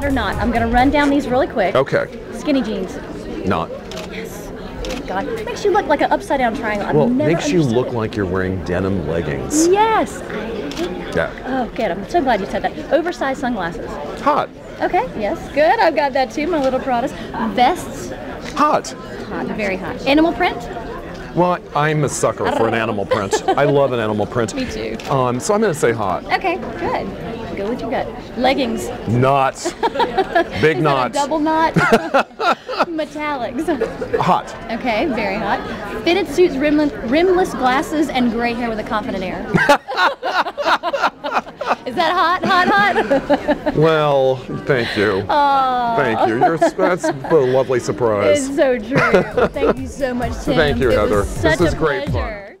not. I'm gonna run down these really quick. Okay. Skinny jeans. Not. Yes. God, makes you look like an upside down triangle. I've Well, makes you look it. like you're wearing denim leggings. Yes. I hate that. Yeah. Oh, good. I'm so glad you said that. Oversized sunglasses. Hot. Okay. Yes. Good. I've got that too. My little Pradas. Vests. Hot. Hot. Very hot. Animal print. Well, I'm a sucker for an animal print. I love an animal print. Me too. Um, so I'm gonna say hot. Okay. Good. Go with your gut. Leggings. Knots. Big Is knot. double knot? Metallics. Hot. Okay, very hot. Fitted suits, rimless, rimless glasses, and gray hair with a confident air. Is that hot, hot, hot? Well, thank you. Thank you. You're, that's a lovely surprise. it's so true. Thank you so much, Tim. Thank you, It Heather. This is a great fun. pleasure.